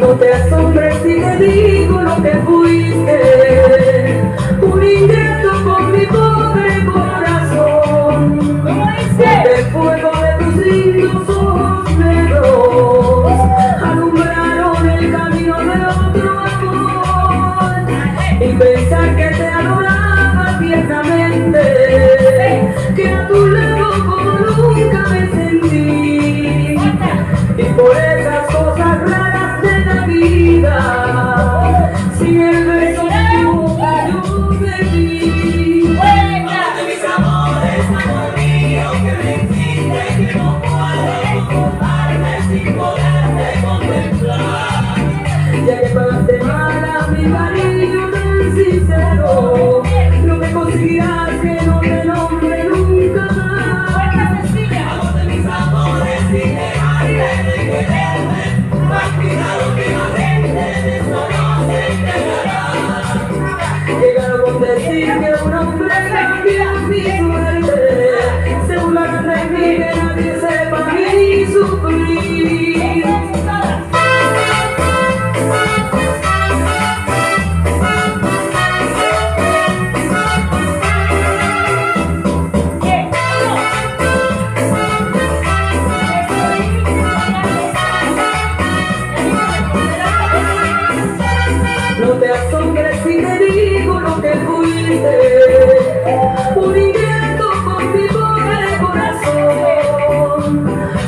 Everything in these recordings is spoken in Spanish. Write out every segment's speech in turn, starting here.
No te asombres si te digo lo que fuiste. pensar que te adoraba tiernamente, que a tu lado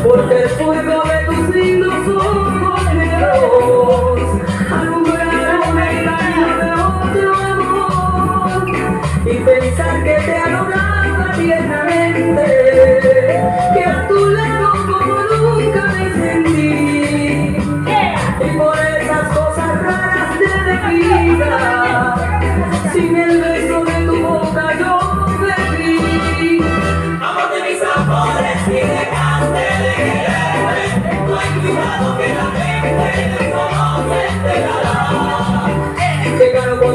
Porque fui fijado que la gente no se enterará. Llegaron con